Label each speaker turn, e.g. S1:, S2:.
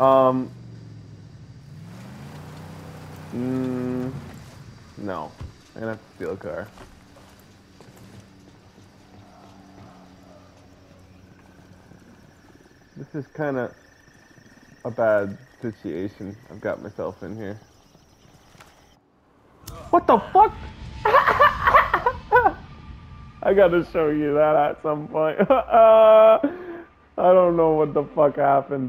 S1: Um. Mm, no. I'm gonna have to steal a car. This is kind of a bad situation I've got myself in here. What the fuck? I gotta show you that at some point. uh, I don't know what the fuck happened.